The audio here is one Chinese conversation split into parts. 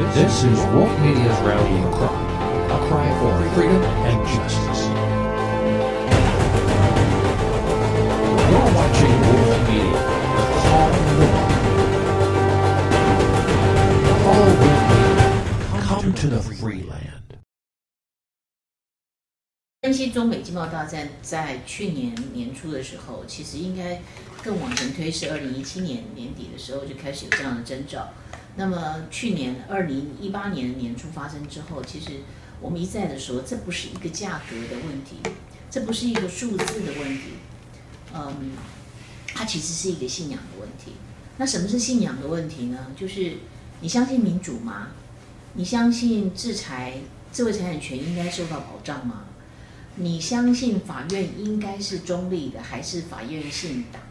This is Wolf Media's rallying cry, a cry for freedom and justice. You're watching Wolf Media, the call of the Follow Wolf Media. Come to the free land. 分析中美经贸大战在去年年初的时候，其实应该更往前推，是二零一七年年底的时候就开始有这样的征兆。那么去年二零一八年年初发生之后，其实我们一再的说，这不是一个价格的问题，这不是一个数字的问题，嗯，它其实是一个信仰的问题。那什么是信仰的问题呢？就是你相信民主吗？你相信制裁智慧财产权应该受到保障吗？你相信法院应该是中立的，还是法院信党，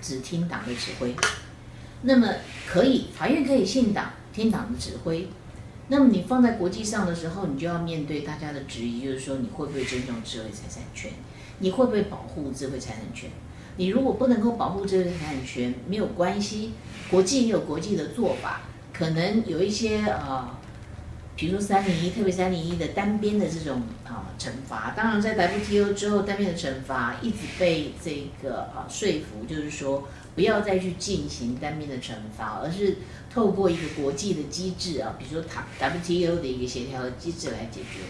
只听党的指挥？那么可以，法院可以信党，听党的指挥。那么你放在国际上的时候，你就要面对大家的质疑，就是说你会不会尊重智慧财产权？你会不会保护智慧财产权？你如果不能够保护智慧财产权，没有关系，国际也有国际的做法，可能有一些呃。比如说三零一，特别三零一的单边的这种啊惩罚，当然在 WTO 之后，单边的惩罚一直被这个啊说服，就是说不要再去进行单边的惩罚，而是透过一个国际的机制啊，比如说 WTO 的一个协调机制来解决。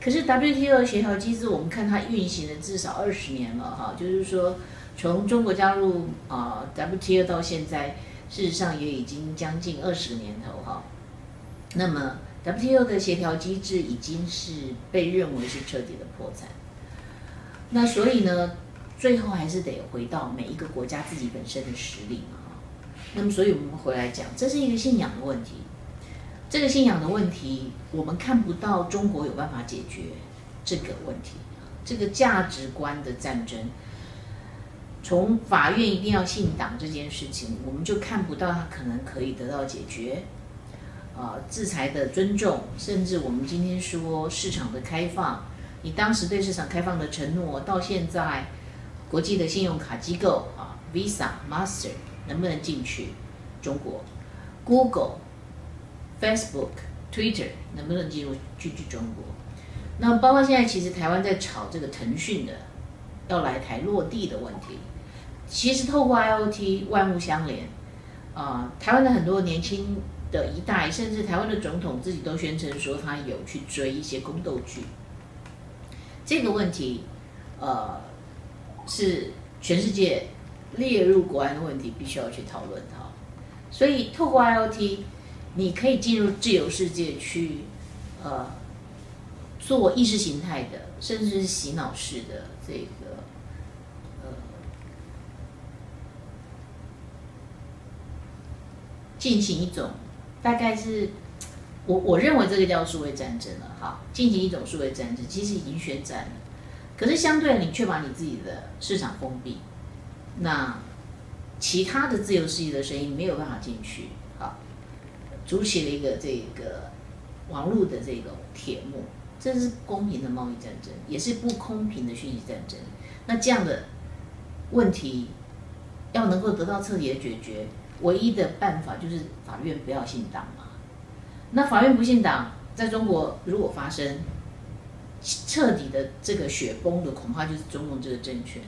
可是 WTO 协调机制，我们看它运行了至少二十年了哈，就是说从中国加入啊 WTO 到现在，事实上也已经将近二十个年头哈。那么 WTO 的协调机制已经是被认为是彻底的破产，那所以呢，最后还是得回到每一个国家自己本身的实力嘛。那么，所以我们回来讲，这是一个信仰的问题。这个信仰的问题，我们看不到中国有办法解决这个问题。这个价值观的战争，从法院一定要信党这件事情，我们就看不到它可能可以得到解决。啊，制裁的尊重，甚至我们今天说市场的开放，你当时对市场开放的承诺，到现在国际的信用卡机构啊，Visa、Master 能不能进去中国？Google、Facebook、Twitter 能不能进入进去中国？那包括现在其实台湾在炒这个腾讯的要来台落地的问题，其实透过 IOT 万物相连啊，台湾的很多年轻。的一代，甚至台湾的总统自己都宣称说他有去追一些宫斗剧。这个问题，呃，是全世界列入国安的问题，必须要去讨论的。所以透过 IOT，你可以进入自由世界去，呃，做意识形态的，甚至是洗脑式的这个，呃，进行一种。大概是，我我认为这个叫数位战争了哈，进行一种数位战争，其实已经宣战了。可是相对你却把你自己的市场封闭，那其他的自由世界的声音没有办法进去，好，筑起了一个这个网络的这个铁幕，这是公平的贸易战争，也是不公平的讯息战争。那这样的问题要能够得到彻底的解决。唯一的办法就是法院不要信党嘛。那法院不信党，在中国如果发生彻底的这个雪崩的，恐怕就是中共这个政权。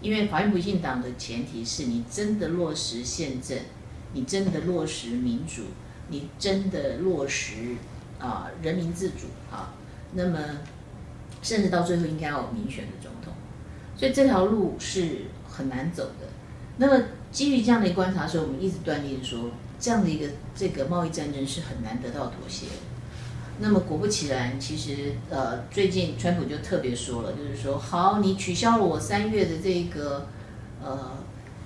因为法院不信党的前提是你真的落实宪政，你真的落实民主，你真的落实啊人民自主啊。那么甚至到最后应该要民选的总统，所以这条路是很难走的。那么。基于这样的观察的时候，我们一直断定说，这样的一个这个贸易战争是很难得到妥协。那么果不其然，其实呃，最近川普就特别说了，就是说，好，你取消了我三月的这个呃，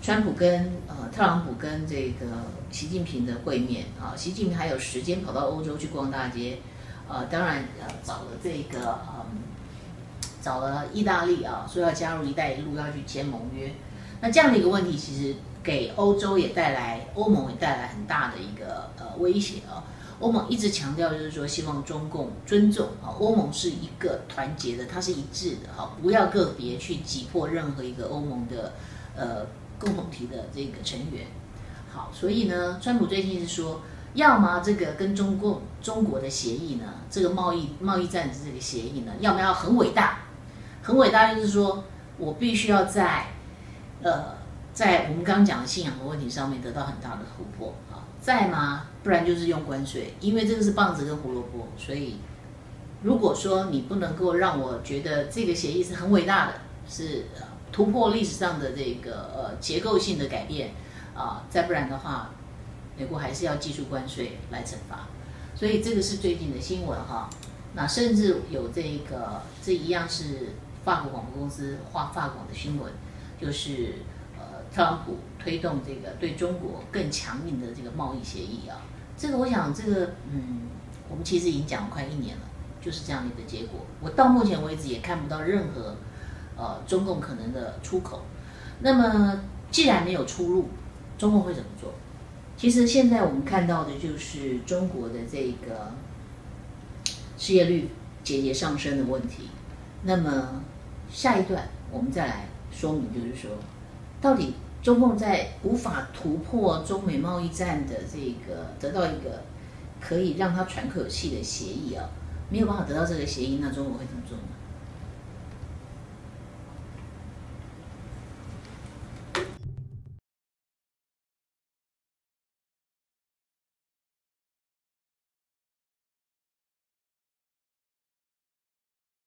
川普跟呃特朗普跟这个习近平的会面啊，习近平还有时间跑到欧洲去逛大街，呃，当然呃找了这个嗯，找了意大利啊，说要加入“一带一路”，要去签盟约。那这样的一个问题，其实。给欧洲也带来，欧盟也带来很大的一个呃威胁啊。欧盟一直强调就是说，希望中共尊重啊，欧盟是一个团结的，它是一致的哈，不要个别去挤破任何一个欧盟的呃共同体的这个成员。好，所以呢，川普最近是说，要么这个跟中共中国的协议呢，这个贸易贸易战的这个协议呢，要么要很伟大，很伟大就是说我必须要在呃在我们刚刚讲的信仰的问题上面得到很大的突破啊，在吗，不然就是用关税，因为这个是棒子跟胡萝卜，所以如果说你不能够让我觉得这个协议是很伟大的，是突破历史上的这个呃结构性的改变啊，再不然的话。美国还是要技术关税来惩罚，所以这个是最近的新闻哈。那甚至有这个，这一样是法国广播公司发法广的新闻，就是呃，特朗普推动这个对中国更强硬的这个贸易协议啊。这个我想，这个嗯，我们其实已经讲了快一年了，就是这样的一个结果。我到目前为止也看不到任何呃中共可能的出口。那么既然没有出路，中共会怎么做？其实现在我们看到的就是中国的这个失业率节节上升的问题。那么下一段我们再来说明，就是说，到底中共在无法突破中美贸易战的这个得到一个可以让他喘口气的协议啊，没有办法得到这个协议，那中国会怎么做呢？